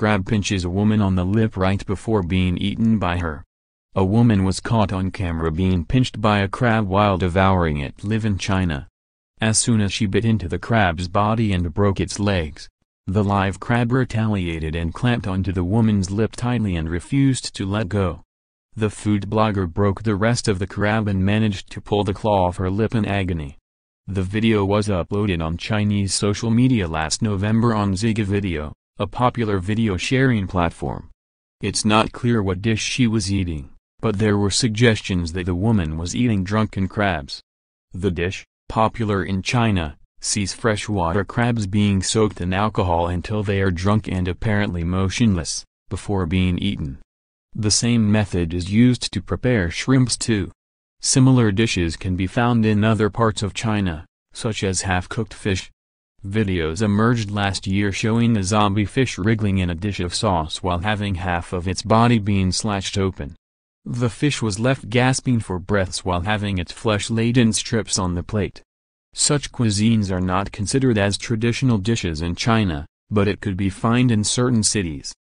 crab pinches a woman on the lip right before being eaten by her. A woman was caught on camera being pinched by a crab while devouring it live in China. As soon as she bit into the crab's body and broke its legs, the live crab retaliated and clamped onto the woman's lip tightly and refused to let go. The food blogger broke the rest of the crab and managed to pull the claw off her lip in agony. The video was uploaded on Chinese social media last November on Xigua Video, a popular video sharing platform. It's not clear what dish she was eating but there were suggestions that the woman was eating drunken crabs. The dish, popular in China, sees freshwater crabs being soaked in alcohol until they are drunk and apparently motionless, before being eaten. The same method is used to prepare shrimps too. Similar dishes can be found in other parts of China, such as half-cooked fish. Videos emerged last year showing a zombie fish wriggling in a dish of sauce while having half of its body being slashed open. The fish was left gasping for breaths while having its flesh laid in strips on the plate. Such cuisines are not considered as traditional dishes in China, but it could be found in certain cities.